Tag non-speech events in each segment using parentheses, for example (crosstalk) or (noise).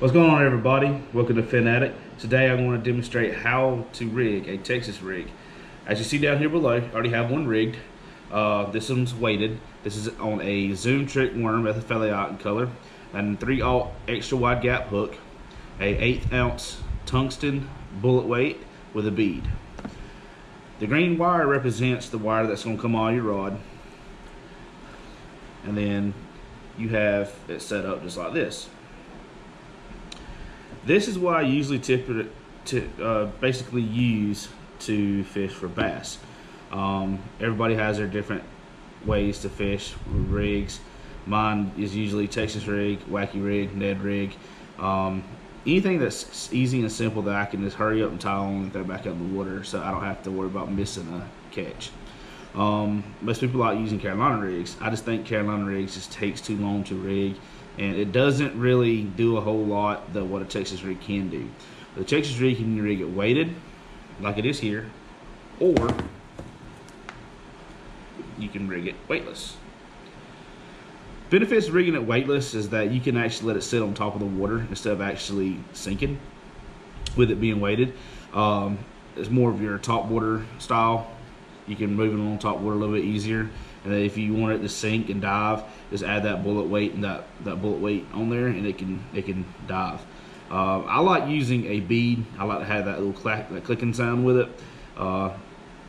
What's going on everybody? Welcome to Fanatic. Today I'm going to demonstrate how to rig a Texas rig. As you see down here below, I already have one rigged. Uh, this one's weighted. This is on a Zoom Trick Worm Merthiolate in color and 3 aught extra wide gap hook, a 8 ounce tungsten bullet weight with a bead. The green wire represents the wire that's going to come on your rod. And then you have it set up just like this. This is what I usually tip it to uh, basically use to fish for bass. Um, everybody has their different ways to fish rigs. Mine is usually Texas rig, wacky rig, Ned rig. Um, anything that's easy and simple that I can just hurry up and tie on and throw back out in the water so I don't have to worry about missing a catch. Um, most people like using Carolina rigs. I just think Carolina rigs just takes too long to rig and it doesn't really do a whole lot that what a Texas rig can do. The Texas rig can rig it weighted, like it is here, or you can rig it weightless. Benefits of rigging it weightless is that you can actually let it sit on top of the water instead of actually sinking with it being weighted. Um, it's more of your top water style. You can move it on top water a little bit easier. And if you want it to sink and dive, just add that bullet weight and that, that bullet weight on there and it can it can dive. Uh, I like using a bead. I like to have that little clack, that clicking sound with it. Uh,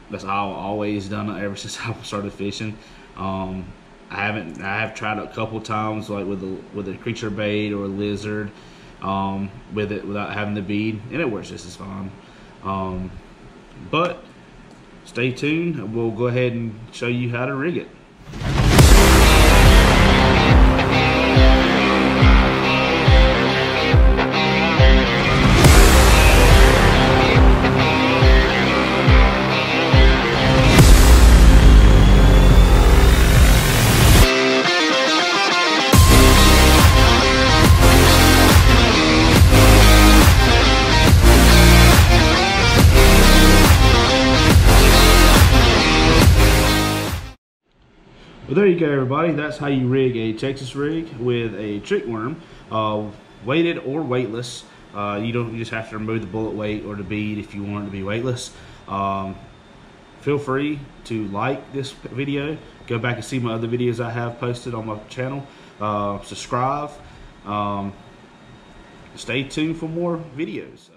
that's how I've always done it ever (laughs) since I started fishing. Um, I haven't. I have tried a couple times, like with a with a creature bait or a lizard, um, with it without having the bead, and it works just as fine. Um, but stay tuned. We'll go ahead and show you how to rig it. Well, there you go, everybody. That's how you rig a Texas rig with a trick worm, uh, weighted or weightless. Uh, you don't. You just have to remove the bullet weight or the bead if you want it to be weightless. Um, feel free to like this video. Go back and see my other videos I have posted on my channel. Uh, subscribe. Um, stay tuned for more videos.